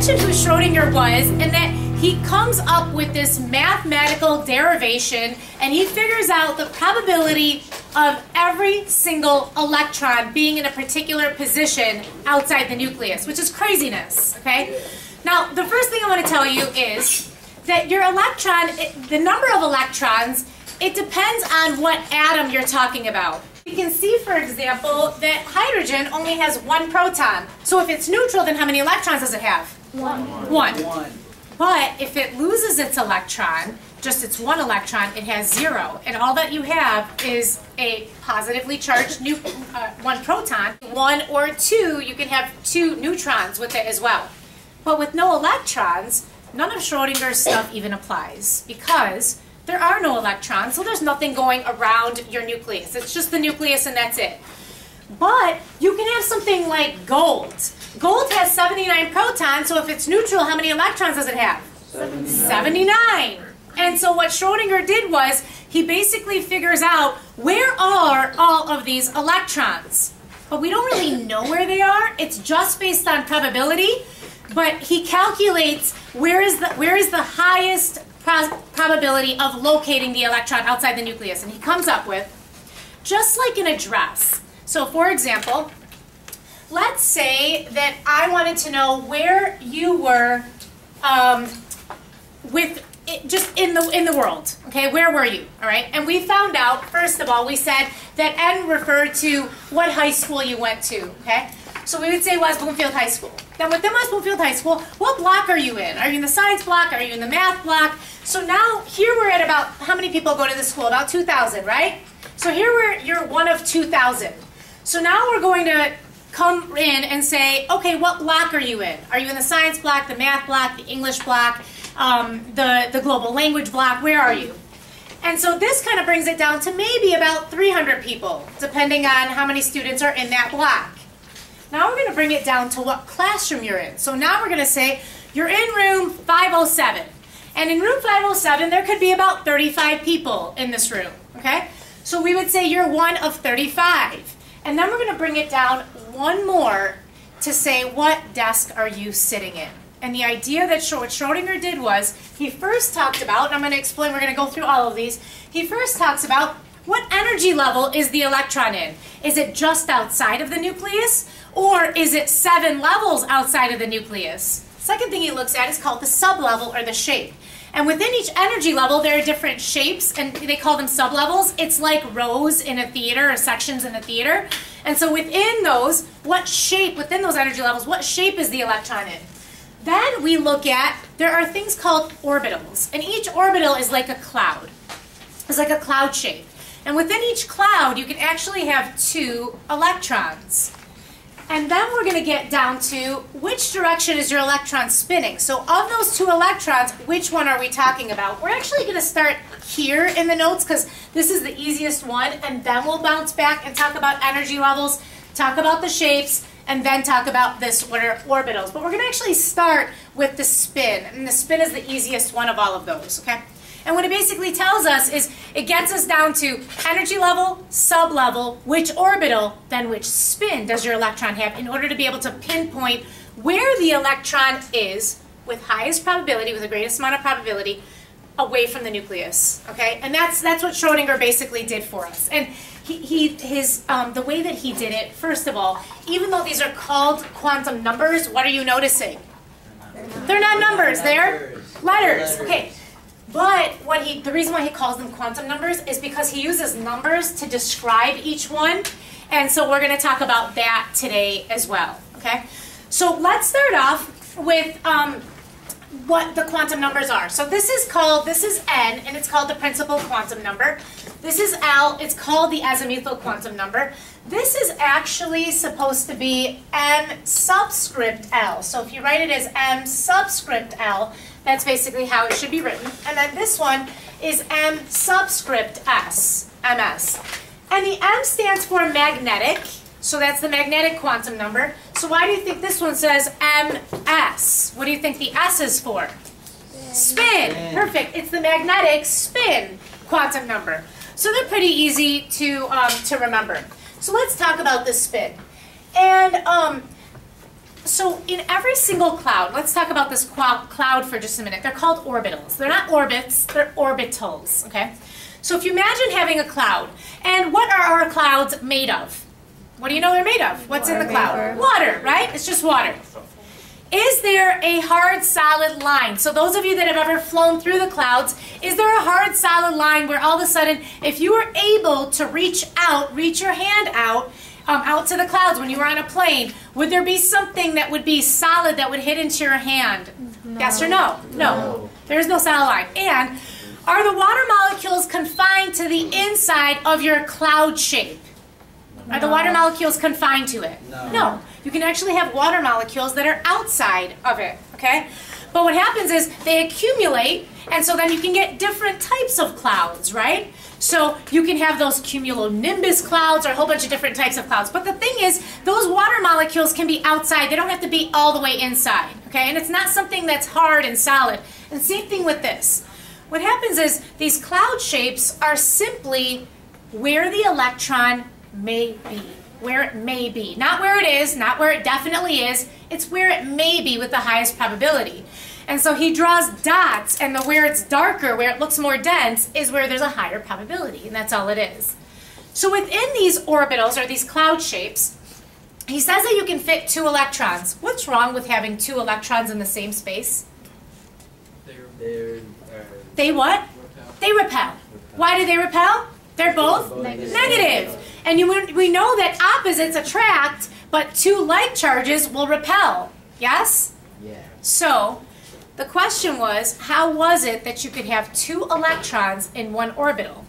mentioned who Schrodinger was and that he comes up with this mathematical derivation and he figures out the probability of every single electron being in a particular position outside the nucleus, which is craziness, okay? Now, the first thing I want to tell you is that your electron, it, the number of electrons, it depends on what atom you're talking about. You can see, for example, that hydrogen only has one proton. So if it's neutral, then how many electrons does it have? One. One. But if it loses its electron, just its one electron, it has zero. And all that you have is a positively charged new, uh, one proton. One or two, you can have two neutrons with it as well. But with no electrons, none of Schrodinger's stuff even applies because there are no electrons, so there's nothing going around your nucleus. It's just the nucleus and that's it. But you can have something like gold. Gold has 79 protons, so if it's neutral, how many electrons does it have? 79. 79. And so what Schrodinger did was he basically figures out where are all of these electrons. But we don't really know where they are. It's just based on probability. But he calculates where is the where is the highest pro- probability of locating the electron outside the nucleus, and he comes up with just like an address. So, for example, let's say that I wanted to know where you were um, with it, just in the in the world. Okay, where were you? All right, and we found out first of all we said that N referred to what high school you went to. Okay, so we would say West Bloomfield High School. Then within West Bloomfield High School, what block are you in? Are you in the science block? Are you in the math block? So now here we're at about how many people go to the school? About 2,000, right? So here we're you're one of 2,000. So now we're going to come in and say, okay, what block are you in? Are you in the science block, the math block, the English block, um, the, the global language block? Where are you? And so this kind of brings it down to maybe about 300 people, depending on how many students are in that block. Now we're going to bring it down to what classroom you're in. So now we're going to say you're in room 507. And in room 507, there could be about 35 people in this room, okay? So we would say you're one of 35. And then we're going to bring it down one more to say what desk are you sitting in. And the idea that what Schrodinger did was he first talked about, and I'm going to explain, we're going to go through all of these. He first talks about what energy level is the electron in? Is it just outside of the nucleus? Or is it seven levels outside of the nucleus? Second thing he looks at is called the sublevel or the shape. And within each energy level, there are different shapes, and they call them sublevels. It's like rows in a theater or sections in a theater. And so within those, what shape, within those energy levels, what shape is the electron in? Then we look at, there are things called orbitals. And each orbital is like a cloud. It's like a cloud shape. And within each cloud, you can actually have two electrons. And then we're going to get down to which direction is your electron spinning. So of those two electrons, which one are we talking about? We're actually going to start here in the notes because this is the easiest one. And then we'll bounce back and talk about energy levels, talk about the shapes, and then talk about this, what are orbitals. But we're going to actually start with the spin. And the spin is the easiest one of all of those, okay? And what it basically tells us is it gets us down to energy level, sublevel, which orbital, then which spin does your electron have in order to be able to pinpoint where the electron is with highest probability, with the greatest amount of probability, away from the nucleus. Okay, and that's that's what Schrodinger basically did for us. And he, he his um, the way that he did it. First of all, even though these are called quantum numbers, what are you noticing? They're not numbers. They're letters. Okay. But what he, the reason why he calls them quantum numbers is because he uses numbers to describe each one. And so we're going to talk about that today as well. Okay? So let's start off with um, what the quantum numbers are. So this is called, this is n, and it's called the principal quantum number. This is L, it's called the azimuthal quantum number. This is actually supposed to be m subscript L. So if you write it as m subscript L, that's basically how it should be written. And then this one is M subscript S, MS. And the M stands for magnetic, so that's the magnetic quantum number. So why do you think this one says MS? What do you think the S is for? Spin. Perfect. It's the magnetic spin quantum number. So they're pretty easy to, um, to remember. So let's talk about the spin. And um, so in every single cloud, let's talk about this cloud for just a minute. They're called orbitals. They're not orbits, they're orbitals, okay? So if you imagine having a cloud, and what are our clouds made of? What do you know they're made of? What's water in the cloud? Vapor. Water, right? It's just water. Is there a hard solid line? So those of you that have ever flown through the clouds, is there a hard solid line where all of a sudden, if you were able to reach out, reach your hand out, um, out to the clouds when you were on a plane, would there be something that would be solid that would hit into your hand? No. Yes or no? no? No. There's no solid line. And are the water molecules confined to the inside of your cloud shape? No. Are the water molecules confined to it? No. no. You can actually have water molecules that are outside of it, okay? But what happens is they accumulate, and so then you can get different types of clouds, right? So you can have those cumulonimbus clouds or a whole bunch of different types of clouds. But the thing is, those water molecules can be outside. They don't have to be all the way inside, okay? And it's not something that's hard and solid. And same thing with this. What happens is these cloud shapes are simply where the electron may be where it may be. Not where it is, not where it definitely is, it's where it may be with the highest probability. And so he draws dots, and the where it's darker, where it looks more dense, is where there's a higher probability, and that's all it is. So within these orbitals, or these cloud shapes, he says that you can fit two electrons. What's wrong with having two electrons in the same space? They're, they're, uh, they what? Repel. They repel. repel. Why do they repel? They're both negative. negative. And you, we know that opposites attract, but two like charges will repel. Yes? Yeah. So, the question was, how was it that you could have two electrons in one orbital?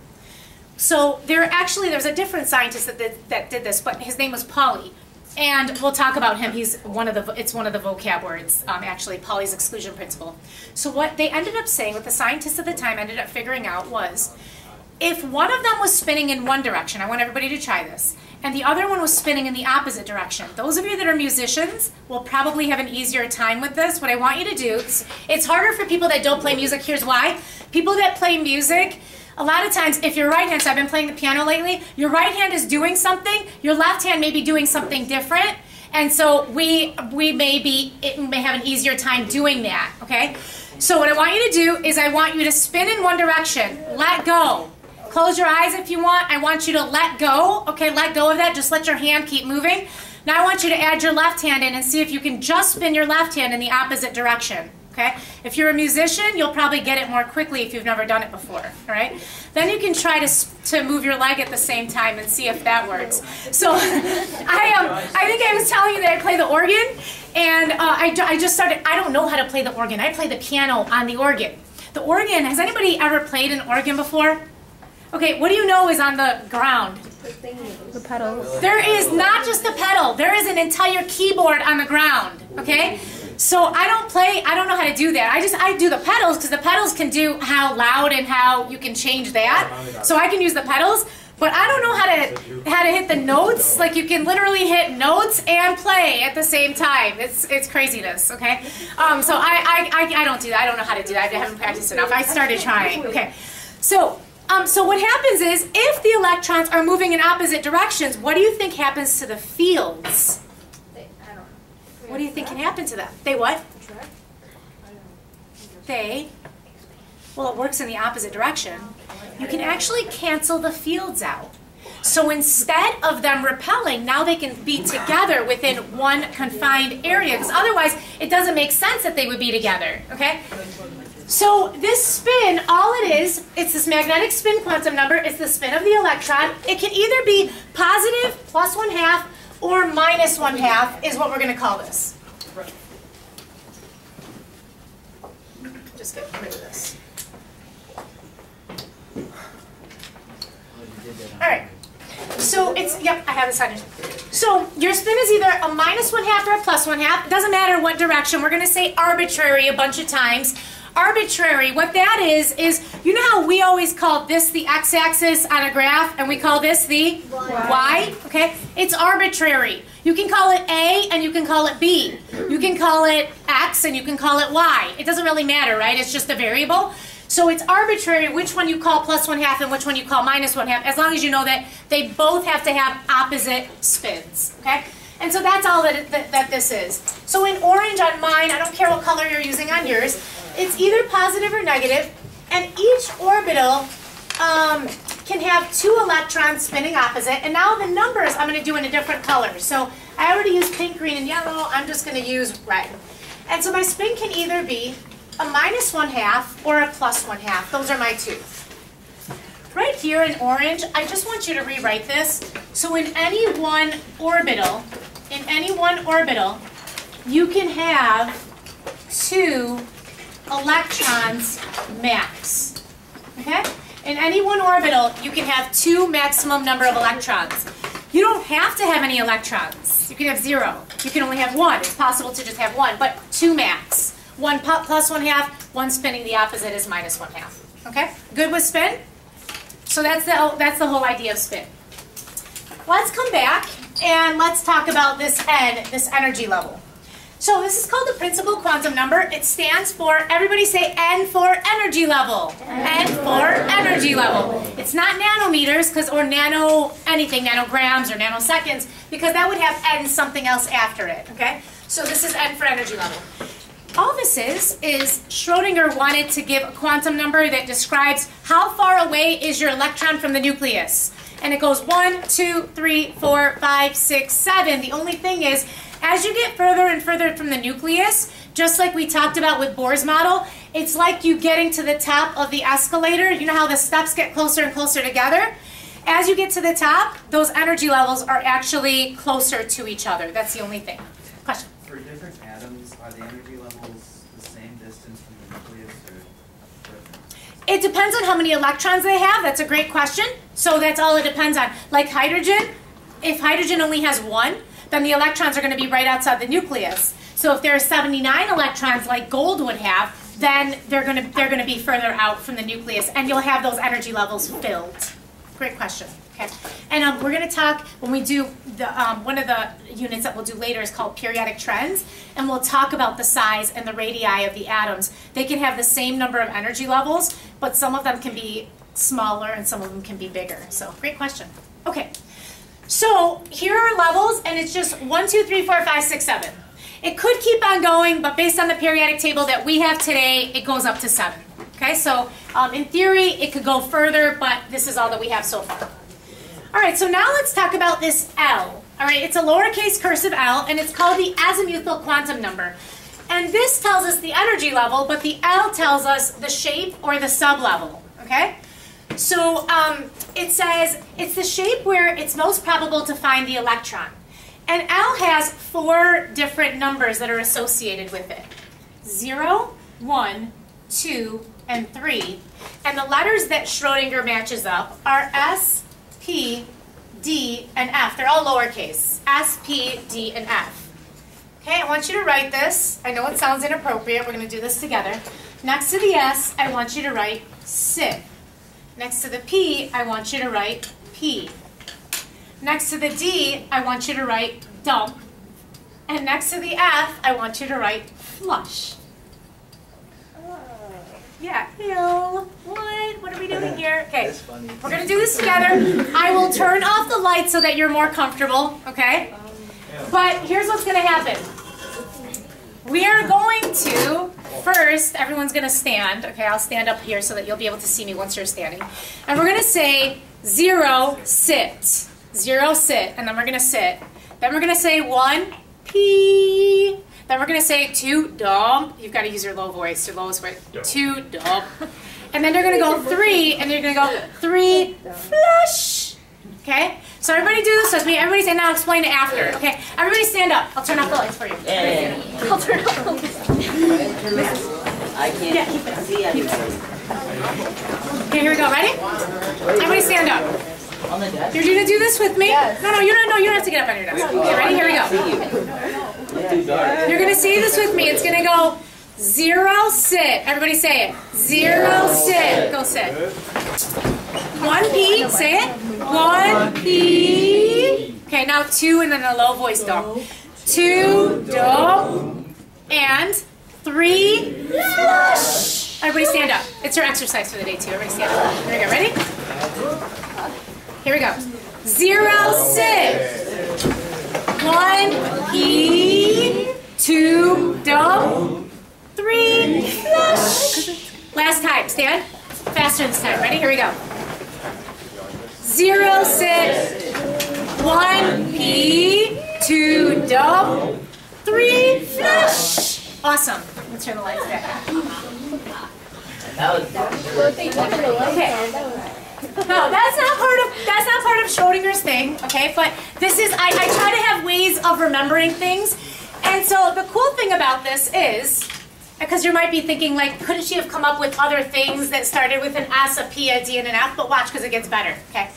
So there actually there's a different scientist that did, that did this, but his name was Pauli, and we'll talk about him. He's one of the it's one of the vocab words um, actually Pauli's exclusion principle. So what they ended up saying, what the scientists at the time ended up figuring out was if one of them was spinning in one direction, I want everybody to try this, and the other one was spinning in the opposite direction. Those of you that are musicians will probably have an easier time with this. What I want you to do, it's, harder for people that don't play music. Here's why. People that play music, a lot of times, if your right hand, so I've been playing the piano lately, your right hand is doing something, your left hand may be doing something different, and so we we may be it may have an easier time doing that. Okay, so what I want you to do is I want you to spin in one direction, let go, Close your eyes if you want. I want you to let go. Okay, let go of that. Just let your hand keep moving. Now I want you to add your left hand in and see if you can just spin your left hand in the opposite direction. Okay? If you're a musician, you'll probably get it more quickly if you've never done it before. All right? Then you can try to, to move your leg at the same time and see if that works. So I um, I think I was telling you that I play the organ, and uh, I, I just started. I don't know how to play the organ. I play the piano on the organ. The organ. Has anybody ever played an organ before? Okay, what do you know is on the ground? The pedals. There is not just a pedal. There is an entire keyboard on the ground. Okay? So I don't play, I don't know how to do that. I just, I do the pedals because the pedals can do how loud and how you can change that. So I can use the pedals, but I don't know how to, how to hit the notes. Like you can literally hit notes and play at the same time. It's, it's craziness, okay? Um, so I, I, I, I don't do that. I don't know how to do that. I haven't practiced enough. I started trying. Okay. So um, so what happens is, if the electrons are moving in opposite directions, what do you think happens to the fields? They, I don't know. what do you think can happen to them? They what? They, well, it works in the opposite direction. You can actually cancel the fields out. So instead of them repelling, now they can be together within one confined area. Because otherwise, it doesn't make sense that they would be together. Okay? So this spin, all it is, it's this magnetic spin quantum number. It's the spin of the electron. It can either be positive, plus one half, or minus one half is what we're going to call this. Just get rid of this. All right. So it's, yep, I have this on So your spin is either a minus one half or a plus one half. It doesn't matter what direction. We're going to say arbitrary a bunch of times. Arbitrary, what that is, is you know how we always call this the x-axis on a graph and we call this the y. y, okay? It's arbitrary. You can call it A and you can call it B. You can call it X and you can call it Y. It doesn't really matter, right? It's just a variable. So it's arbitrary which one you call plus one half and which one you call minus one half, as long as you know that they both have to have opposite spins, okay? And so that's all that, it, that, that this is. So in orange on mine, I don't care what color you're using on yours, it's either positive or negative, and each orbital um, can have two electrons spinning opposite, and now the numbers I'm going to do in a different color. So I already used pink, green, and yellow, I'm just going to use red. And so my spin can either be a minus one half or a plus one half. Those are my two. Right here in orange, I just want you to rewrite this. So in any one orbital, in any one orbital, you can have two electrons max. Okay? In any one orbital, you can have two maximum number of electrons. You don't have to have any electrons. You can have zero. You can only have one. It's possible to just have one, but two max. One plus one half, one spinning the opposite is minus one half. Okay? Good with spin? So that's the, that's the whole idea of spin. Let's come back and let's talk about this N, this energy level. So this is called the principal quantum number. It stands for, everybody say N for energy level. N for energy level. It's not nanometers, because or nano anything, nanograms or nanoseconds, because that would have N something else after it, okay? So this is N for energy level. All this is, is Schrodinger wanted to give a quantum number that describes how far away is your electron from the nucleus. And it goes one, two, three, four, five, six, seven. The only thing is, as you get further and further from the nucleus, just like we talked about with Bohr's model, it's like you getting to the top of the escalator. You know how the steps get closer and closer together? As you get to the top, those energy levels are actually closer to each other. That's the only thing. Question? For different atoms, are the energy levels the same distance from the nucleus or different? It depends on how many electrons they have. That's a great question. So that's all it depends on. Like hydrogen, if hydrogen only has one, then the electrons are going to be right outside the nucleus. So if there are 79 electrons like gold would have, then they're going to they're going to be further out from the nucleus, and you'll have those energy levels filled. Great question. Okay, and um, we're going to talk when we do the um, one of the units that we'll do later is called periodic trends, and we'll talk about the size and the radii of the atoms. They can have the same number of energy levels, but some of them can be smaller and some of them can be bigger. So great question. Okay. So here are levels, and it's just one, two, three, four, five, six, seven. It could keep on going, but based on the periodic table that we have today, it goes up to 7. Okay, so um, in theory, it could go further, but this is all that we have so far. All right, so now let's talk about this L. All right, it's a lowercase cursive L, and it's called the azimuthal quantum number. And this tells us the energy level, but the L tells us the shape or the sublevel. Okay? So um, it says it's the shape where it's most probable to find the electron. And L has four different numbers that are associated with it. 0, 1, 2, and 3. And the letters that Schrodinger matches up are S, P, D, and F. They're all lowercase. S, P, D, and F. Okay, I want you to write this. I know it sounds inappropriate. We're going to do this together. Next to the S, I want you to write sit. Next to the P, I want you to write P. Next to the D, I want you to write dump. And next to the F, I want you to write flush. Oh. Yeah, Hill. What? What are we doing here? Okay, we're going to do this together. I will turn off the lights so that you're more comfortable, okay? Um, but here's what's going to happen. We are going to, first, everyone's going to stand. Okay, I'll stand up here so that you'll be able to see me once you're standing. And we're going to say zero, sit. Zero, sit. And then we're going to sit. Then we're going to say one, pee. Then we're going to say two, dump. You've got to use your low voice, your lowest voice. Two, dump. And then you're going to go three, and you're going to go three, flush. Okay? So everybody do this with me. Everybody say, now explain it after. Okay? Everybody stand up. I'll turn off the lights for you. I'll turn off the lights. I can't Yeah, keep it see everybody. Okay, here we go. Ready? Everybody stand up. On the desk? You're gonna do this with me? Yes. No, no, you don't. No, you don't have to get up on your desk. Okay, ready? Here we go. You're gonna say this with me. It's gonna go zero sit. Everybody say it. Zero sit. Go sit. One P. Say it. One P. Okay, now two and then a low voice do. Two do. And three flush. Everybody stand up. It's your exercise for the day too. Everybody stand up. Here we go. Ready? Here we go. Zero sit. one P, two dump, three flush. Last time, stand. Faster this time. Ready? Here we go. Zero sit, one P, two dump, three flush. Awesome. Let's turn the lights back. Okay. No, that's not part of that's not part of Schrodinger's thing, okay? But this is I, I try to have ways of remembering things. And so the cool thing about this is because you might be thinking like, couldn't she have come up with other things that started with an S, a P, a D, and an F? But watch, because it gets better. Okay.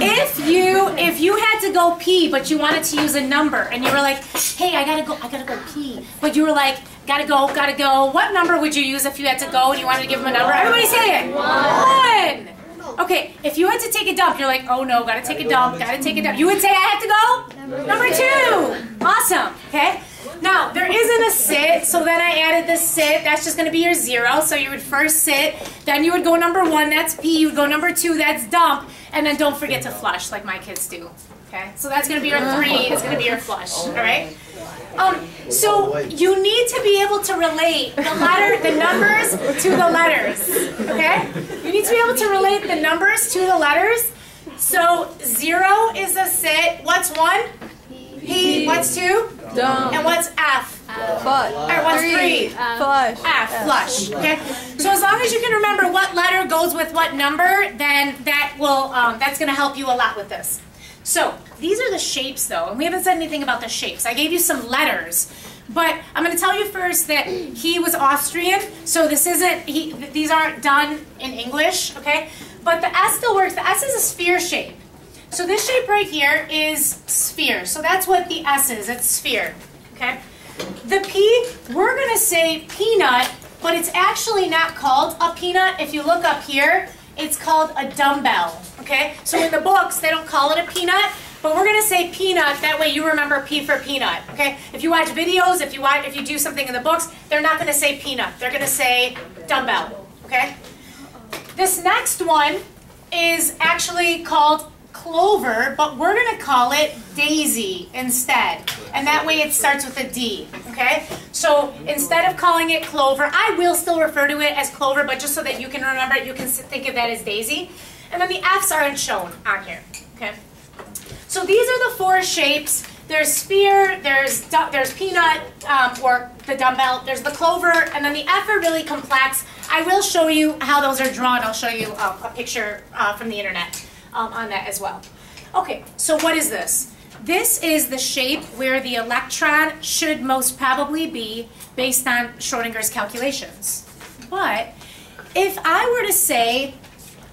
If you if you had to go P, but you wanted to use a number, and you were like, hey, I gotta go, I gotta go P, but you were like, gotta go, gotta go. What number would you use if you had to go and you wanted to give them a number? Everybody say it. One. Okay, if you had to take a dump, you're like, oh no, gotta take a dump, gotta take a dump. You would say, I have to go? Number two. Awesome, okay? Now, there isn't a sit, so then I added the sit. That's just gonna be your zero. So you would first sit, then you would go number one, that's P. You would go number two, that's dump. And then don't forget to flush, like my kids do. Okay, so that's gonna be your three, it's gonna be your flush, all right? Um, so you need to be able to relate the letter, the numbers to the letters. Okay? You need to be able to relate the numbers to the letters. So zero is a sit. What's one? P. What's two? Dump. And what's F? Flush. Or what's three? Flush. F. Flush. Okay. So as long as you can remember what letter goes with what number, then that will um, that's going to help you a lot with this. So these are the shapes though, and we haven't said anything about the shapes. I gave you some letters, but I'm going to tell you first that he was Austrian, so this isn't, he, these aren't done in English, okay? But the S still works. The S is a sphere shape. So this shape right here is sphere. So that's what the S is, it's sphere, okay? The P, we're to say peanut, but it's actually not called a peanut. If you look up here, it's called a dumbbell, okay? So in the books, they don't call it a peanut, but we're gonna say peanut, that way you remember P for peanut, okay? If you watch videos, if you watch, if you do something in the books, they're not gonna say peanut, they're gonna say dumbbell, okay? This next one is actually called clover, but we're gonna call it daisy instead. And that way it starts with a D, okay? So instead of calling it clover, I will still refer to it as clover, but just so that you can remember it, you can think of that as daisy. And then the F's aren't shown on here, okay? So these are the four shapes. There's sphere, there's there's peanut, um, or the dumbbell, there's the clover, and then the F are really complex. I will show you how those are drawn. I'll show you um, a picture uh, from the internet um, on that as well. Okay, so what is this? This is the shape where the electron should most probably be based on Schrodinger's calculations. But if I were to say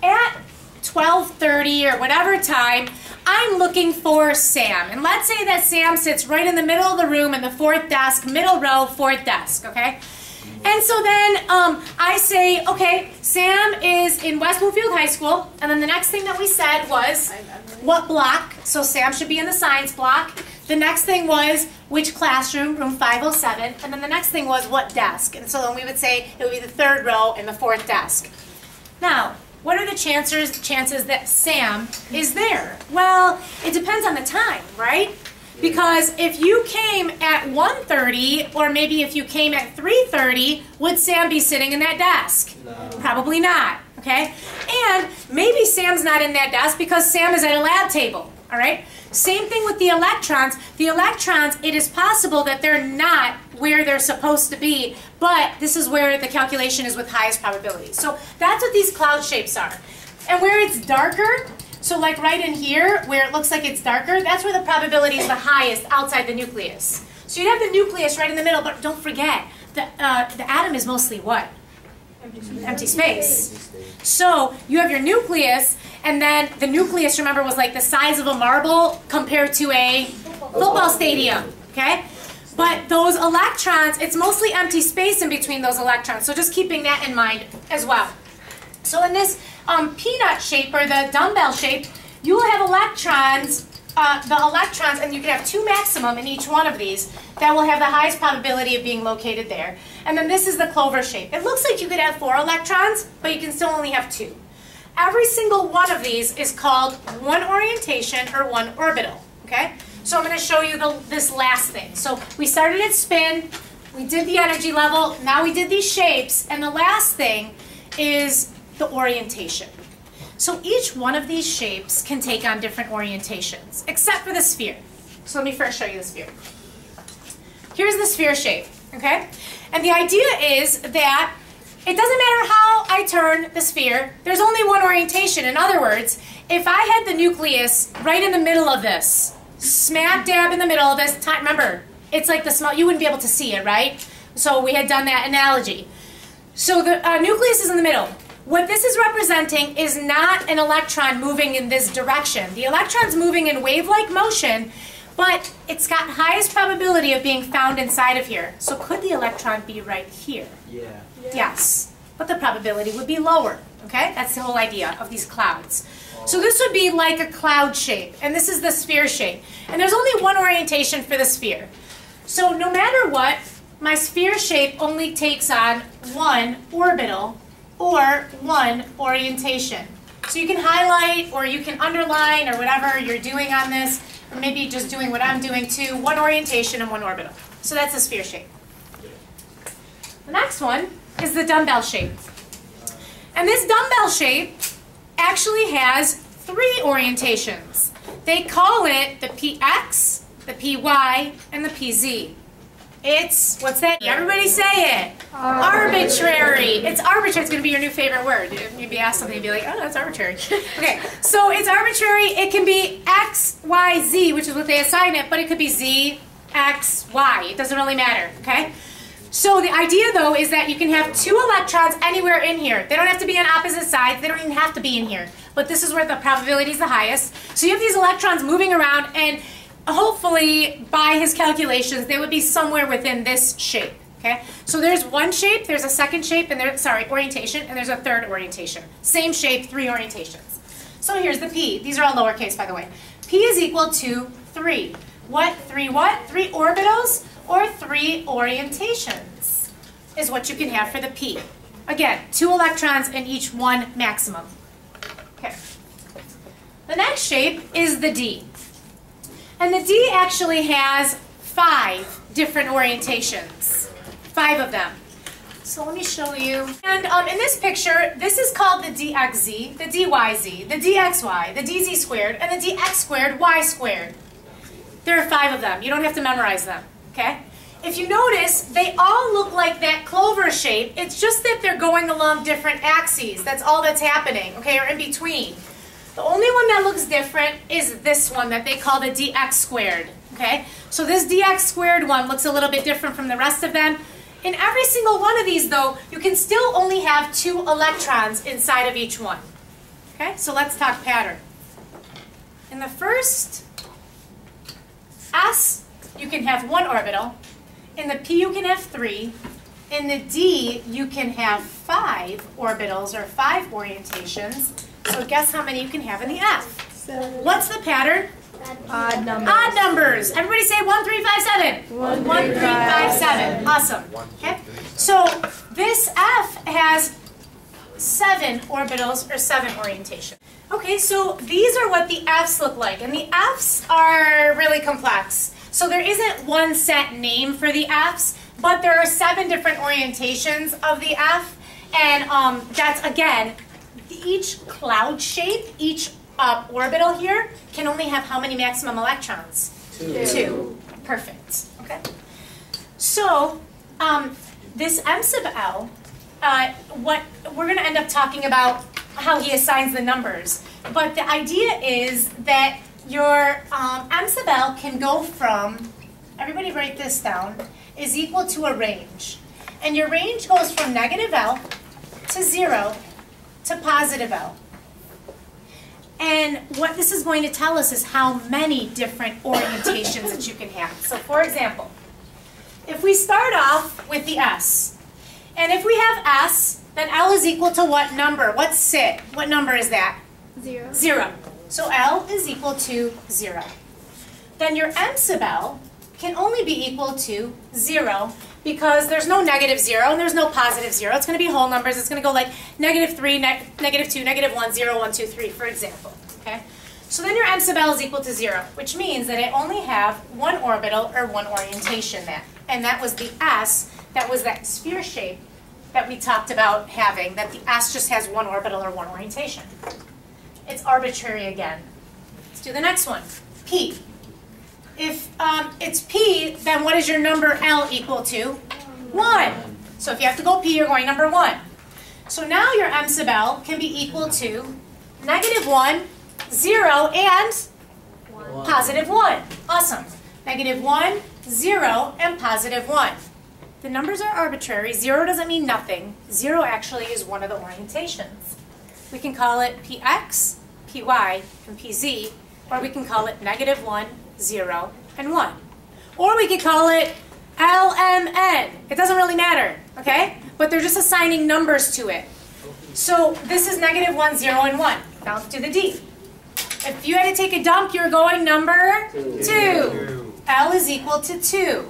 at 12:30 or whatever time, I'm looking for Sam. And let's say that Sam sits right in the middle of the room in the fourth desk, middle row, fourth desk, okay? And so then um, I say, okay, Sam is in West Bloomfield High School. And then the next thing that we said was what block. So Sam should be in the science block. The next thing was which classroom, room 507. And then the next thing was what desk. And so then we would say it would be the third row and the fourth desk. Now, what are the chances chances that Sam is there? Well, it depends on the time, right? Because if you came at 1:30 or maybe if you came at 3:30, would Sam be sitting in that desk? Probably not, okay? And maybe Sam's not in that desk because Sam is at a lab table, all right? Same thing with the electrons. The electrons, it is possible that they're not where they're supposed to be, but this is where the calculation is with highest probability. So that's what these cloud shapes are. And where it's darker, so like right in here, where it looks like it's darker, that's where the probability is the highest outside the nucleus. So you'd have the nucleus right in the middle, but don't forget, the, uh, the atom is mostly what? Empty space. So you have your nucleus, and then the nucleus, remember, was like the size of a marble compared to a football stadium, okay? But those electrons, it's mostly empty space in between those electrons, so just keeping that in mind as well. So in this um, peanut shape or the dumbbell shape, you will have electrons, uh, the electrons, and you can have two maximum in each one of these that will have the highest probability of being located there. And then this is the clover shape. It looks like you could have four electrons, but you can still only have two. Every single one of these is called one orientation or one orbital, okay? So I'm going to show you the, this last thing. So we started at spin, we did the energy level, now we did these shapes, and the last thing is the orientation. So each one of these shapes can take on different orientations, except for the sphere. So let me first show you the sphere. Here's the sphere shape, okay? And the idea is that it doesn't matter how I turn the sphere, there's only one orientation. In other words, if I had the nucleus right in the middle of this, smack dab in the middle of this, time, remember, it's like the small, you wouldn't be able to see it, right? So we had done that analogy. So the uh, nucleus is in the middle. What this is representing is not an electron moving in this direction. The electron's moving in wave-like motion, but it's got highest probability of being found inside of here. So could the electron be right here? Yeah. Yes. But the probability would be lower. Okay? That's the whole idea of these clouds. So this would be like a cloud shape, and this is the sphere shape. And there's only one orientation for the sphere. So no matter what, my sphere shape only takes on one orbital or one orientation. So you can highlight or you can underline or whatever you're doing on this, or maybe just doing what I'm doing too, one orientation and one orbital. So that's a sphere shape. The next one is the dumbbell shape. And this dumbbell shape actually has three orientations. They call it the PX, the PY, and the PZ. It's, what's that? Everybody say it. Arbitrary. It's arbitrary. It's going to be your new favorite word. You'd be asked something, you'd be like, oh, that's arbitrary. Okay, so it's arbitrary. It can be X, Y, Z, which is what they assign it, but it could be Z, X, Y. It doesn't really matter, okay? So the idea, though, is that you can have two electrons anywhere in here. They don't have to be on opposite sides. They don't even have to be in here. But this is where the probability is the highest. So you have these electrons moving around, and hopefully, by his calculations, they would be somewhere within this shape. Okay, so there's one shape, there's a second shape, and there's sorry orientation, and there's a third orientation. Same shape, three orientations. So here's the p. These are all lowercase, by the way. p is equal to three. What? Three what? Three orbitals or three orientations is what you can have for the p. Again, two electrons in each one maximum. Okay. The next shape is the d. And the D actually has five different orientations, five of them. So let me show you. And um, in this picture, this is called the DXZ, the DYZ, the DXY, the DZ squared, and the DX squared Y squared. There are five of them. You don't have to memorize them, okay? If you notice, they all look like that clover shape. It's just that they're going along different axes. That's all that's happening, okay, or in between. The only one that looks different is this one that they call the dx squared. Okay, so this dx squared one looks a little bit different from the rest of them. In every single one of these, though, you can still only have two electrons inside of each one. Okay, so let's talk pattern. In the first S, you can have one orbital. In the P, you can have three. In the D, you can have five orbitals or five orientations. So guess how many you can have in the F? Seven. What's the pattern? Odd numbers. Odd numbers. Everybody say one, three, five, seven. One, One, three, three, five, five, seven. Awesome. Okay. So this F has seven orbitals or seven orientation. Okay, so these are what the Fs look like, and the Fs are really complex. So there isn't one set name for the Fs, but there are seven different orientations of the F, and um, that's again each cloud shape, each uh, orbital here can only have how many maximum electrons? Two. Two. Perfect. Okay. So um, this M sub L, uh, what we're going to end up talking about how he assigns the numbers, but the idea is that your um, M sub L can go from, everybody write this down, is equal to a range. And your range goes from negative L to zero to positive L. And what this is going to tell us is how many different orientations that you can have. So for example, if we start off with the S, and if we have S, then L is equal to what number? What's SIT? What number is that? Zero. Zero. So L is equal to zero. Then your M sub L can only be equal to zero because there's no negative zero and there's no positive zero. It's going to be whole numbers. It's going to go like negative three, ne negative two, negative one, zero, one, two, three, for example. Okay. So then your m sub l is equal to zero, which means that it only have one orbital or one orientation there. And that was the s, that was that sphere shape that we talked about having, that the s just has one orbital or one orientation. It's arbitrary again. Let's do the next one, p. If um, it's p, then what is your number l equal to? 1. So if you have to go p, you're going number 1. So now your m sub l can be equal to negative 1, 0, and positive 1. Awesome. Negative 1, 0, and positive 1. The numbers are arbitrary. 0 doesn't mean nothing. 0 actually is one of the orientations. We can call it px, py, and pz, or we can call it negative 1, 0, and 1. Or we could call it LMN. It doesn't really matter, okay? But they're just assigning numbers to it. So this is negative 1, 0, and 1. Now let's do the D. If you had to take a dump, you're going number 2. L is equal to 2.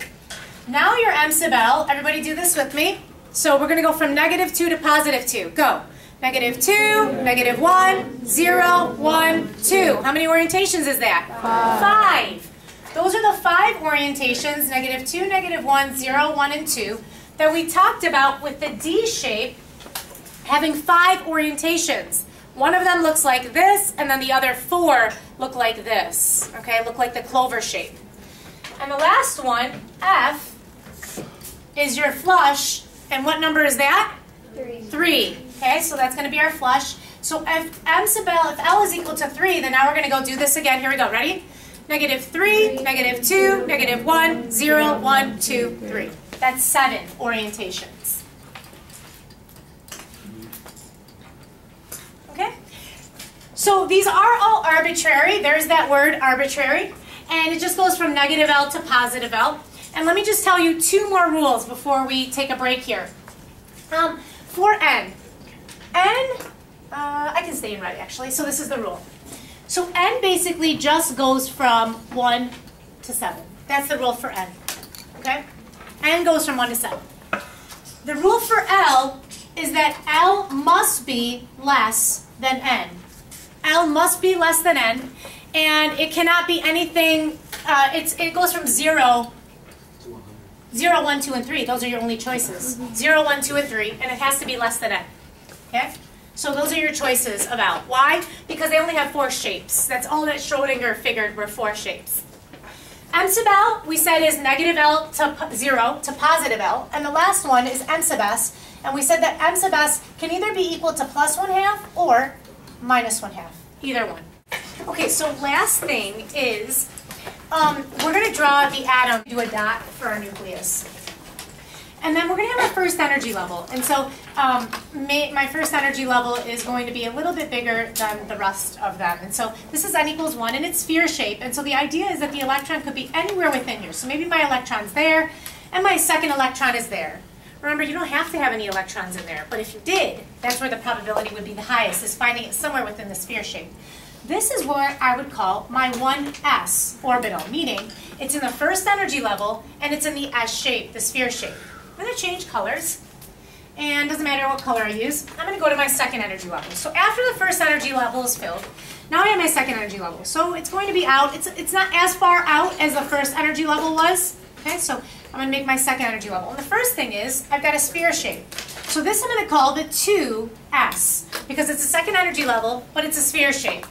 Now your M sub L, everybody do this with me. So we're going to go from negative 2 to positive 2. Go. Negative 2, negative 1, 0, 1, 2. How many orientations is that? Five. Those are the five orientations, negative 2, negative 1, 0, 1, and 2, that we talked about with the D shape having five orientations. One of them looks like this, and then the other four look like this. Okay, look like the clover shape. And the last one, F, is your flush. And what number is that? Three. Three. Okay, so that's going to be our flush. So if M sub L, if L is equal to 3, then now we're going to go do this again. Here we go. Ready? Negative 3, negative 2, negative 1, 0, 1, 2, 3. That's seven orientations. Okay? So these are all arbitrary. There's that word, arbitrary. And it just goes from negative L to positive L. And let me just tell you two more rules before we take a break here. Um, for N, N, uh, I can stay in red actually, so this is the rule. So N basically just goes from 1 to 7. That's the rule for N, okay? N goes from 1 to 7. The rule for L is that L must be less than N. L must be less than N, and it cannot be anything, uh, it's, it goes from 0 0, 1, 2, and 3. Those are your only choices. 0, 1, 2, and 3, and it has to be less than n. Okay? So those are your choices about. Why? Because they only have four shapes. That's all that Schrodinger figured were four shapes. M sub L, we said, is negative L to 0 to positive L. And the last one is M sub S. And we said that M sub S can either be equal to plus 1 half or minus 1 half. Either one. Okay, so last thing is um, we're going to draw the atom, do a dot for our nucleus. And then we're going to have our first energy level. And so um, may, my first energy level is going to be a little bit bigger than the rest of them. And so this is n equals 1 and it's sphere shape. And so the idea is that the electron could be anywhere within here. So maybe my electron's there and my second electron is there. Remember, you don't have to have any electrons in there, but if you did, that's where the probability would be the highest, is finding it somewhere within the sphere shape. This is what I would call my 1s orbital, meaning it's in the first energy level and it's in the S shape, the sphere shape. I'm going to change colors, and doesn't matter what color I use. I'm going to go to my second energy level. So after the first energy level is filled, now I have my second energy level. So it's going to be out. It's, it's not as far out as the first energy level was. Okay, so I'm going to make my second energy level. And the first thing is I've got a sphere shape. So this I'm going to call the 2s because it's a second energy level, but it's a sphere shape.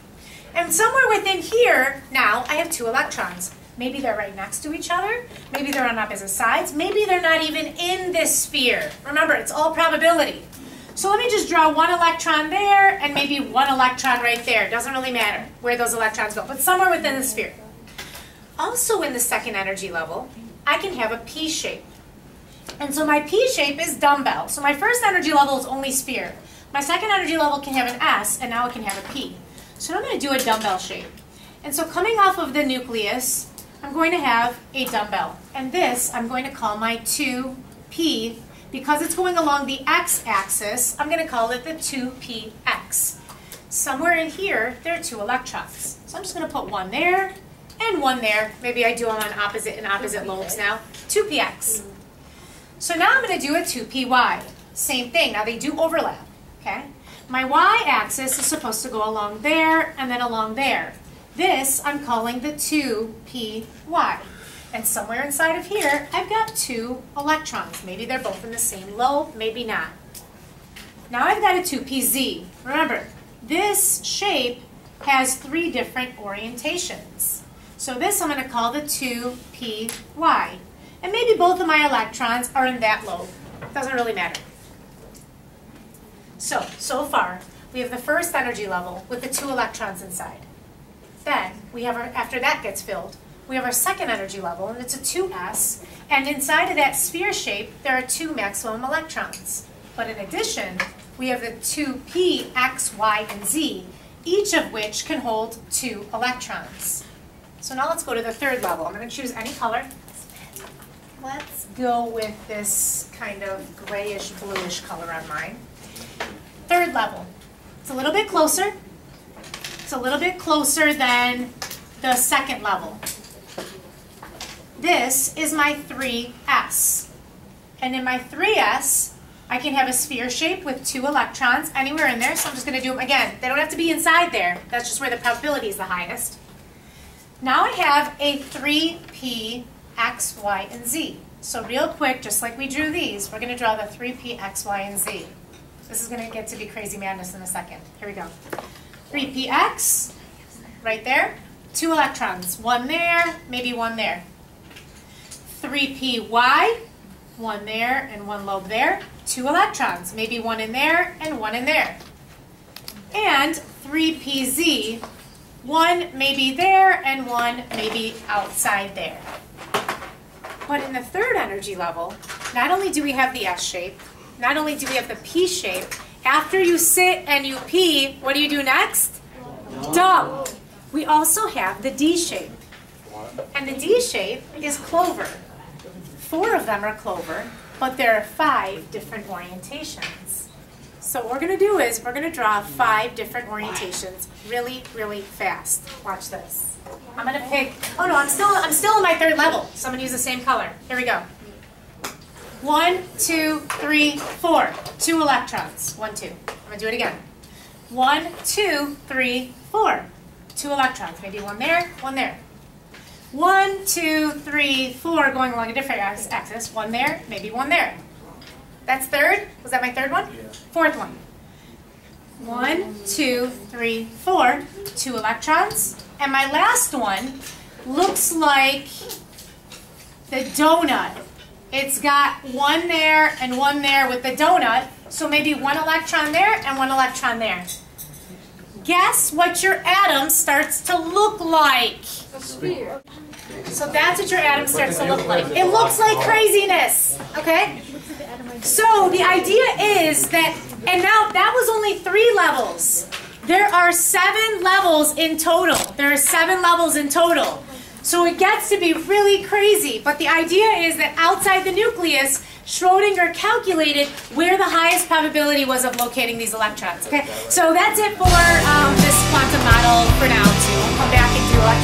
And somewhere within here, now, I have two electrons. Maybe they're right next to each other. Maybe they're on opposite sides. Maybe they're not even in this sphere. Remember, it's all probability. So let me just draw one electron there and maybe one electron right there. Doesn't really matter where those electrons go, but somewhere within the sphere. Also in the second energy level, I can have a P shape. And so my P shape is dumbbell. So my first energy level is only sphere. My second energy level can have an S, and now it can have a P. So I'm going to do a dumbbell shape. And so coming off of the nucleus, I'm going to have a dumbbell. And this I'm going to call my 2p. Because it's going along the x-axis, I'm going to call it the 2px. Somewhere in here, there are two electrons. So I'm just going to put one there and one there. Maybe I do them on opposite and opposite lobes now. 2px. So now I'm going to do a 2py. Same thing. Now they do overlap. Okay? My y-axis is supposed to go along there and then along there. This I'm calling the 2py. And somewhere inside of here, I've got two electrons. Maybe they're both in the same lobe, maybe not. Now I've got a 2pz. Remember, this shape has three different orientations. So this I'm going to call the 2py. And maybe both of my electrons are in that lobe. Doesn't really matter. So, so far, we have the first energy level with the two electrons inside. Then, we have our, after that gets filled, we have our second energy level, and it's a 2s, and inside of that sphere shape, there are two maximum electrons. But in addition, we have the 2p, x, y, and z, each of which can hold two electrons. So now let's go to the third level. I'm going to choose any color. Let's go with this kind of grayish bluish color on mine. Third level. It's a little bit closer. It's a little bit closer than the second level. This is my 3s. And in my 3s, I can have a sphere shape with two electrons anywhere in there. So I'm just going to do them again. They don't have to be inside there. That's just where the probability is the highest. Now I have a 3p x, y, and z. So real quick, just like we drew these, we're going to draw the 3p x, y, and z. This is going to get to be crazy madness in a second. Here we go. 3px, right there. Two electrons, one there, maybe one there. 3py, one there and one lobe there. Two electrons, maybe one in there and one in there. And 3pz, one maybe there and one maybe outside there. But in the third energy level, not only do we have the S shape, not only do we have the P shape, after you sit and you pee, what do you do next? Dump. We also have the D shape. And the D shape is clover. Four of them are clover, but there are five different orientations. So what we're going to do is we're going to draw five different orientations really, really fast. Watch this. I'm going to pick, oh no, I'm still, I'm still in my third level. So I'm going to use the same color. Here we go. One, two, three, four. Two electrons. One, two. I'm going to do it again. One, two, three, four. Two electrons. Maybe one there, one there. One, two, three, four, going along a different axis. One there, maybe one there. That's third. Was that my third one? Yeah. Fourth one. One, two, three, four. Two electrons. And my last one looks like the donut. It's got one there and one there with the donut. So maybe one electron there and one electron there. Guess what your atom starts to look like? A sphere. So that's what your atom starts to look like. It looks like craziness, okay? So the idea is that, and now that was only three levels. There are seven levels in total. There are seven levels in total. So it gets to be really crazy. But the idea is that outside the nucleus, Schrodinger calculated where the highest probability was of locating these electrons. Okay, so that's it for um, this quantum model for now too. We'll come back and do electron